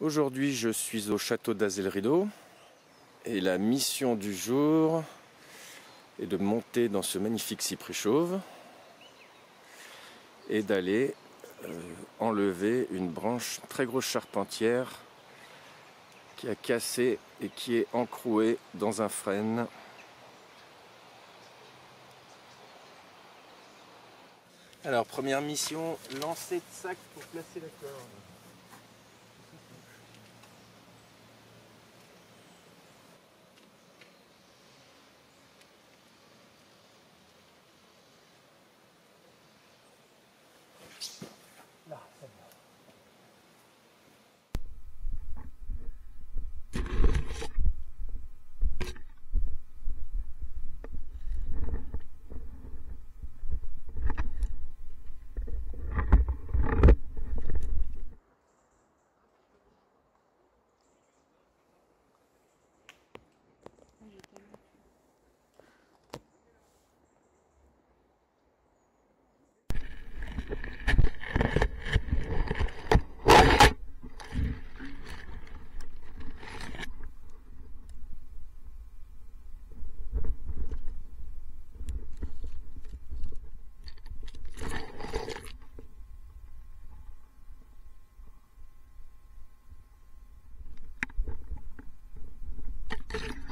Aujourd'hui, je suis au château d'Azel-Rideau et la mission du jour est de monter dans ce magnifique cyprès chauve et d'aller euh, enlever une branche très grosse charpentière qui a cassé et qui est encrouée dans un frêne. Alors, première mission, lancer de sac pour placer la corde. you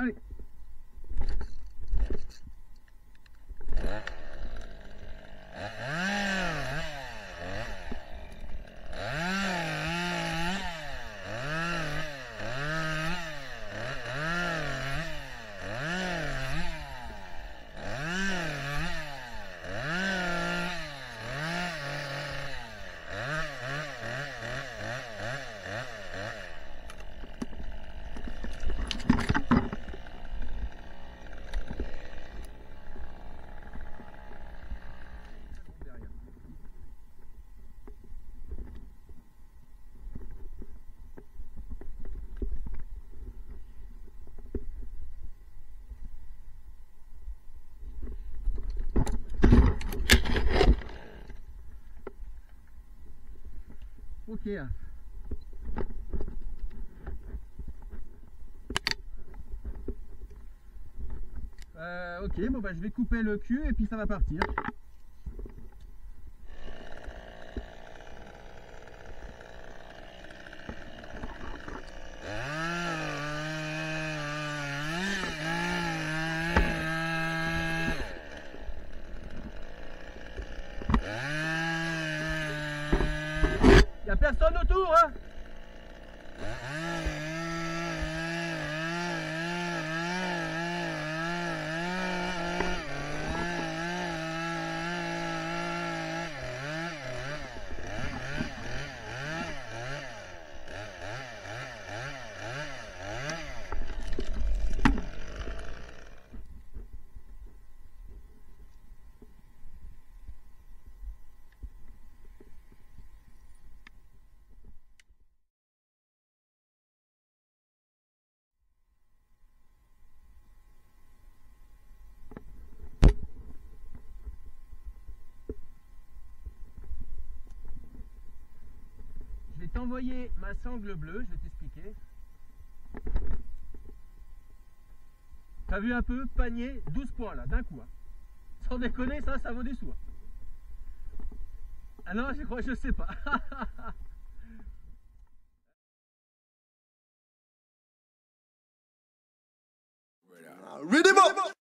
Allez Ok. Euh, ok, bon bah je vais couper le cul et puis ça va partir. Personne autour, hein t'envoyer ma sangle bleue, je vais t'expliquer. T'as vu un peu Panier, 12 points là, d'un coup. Hein. Sans déconner, ça, ça vaut des sous. Hein. Ah non, je crois, je sais pas. Read him up!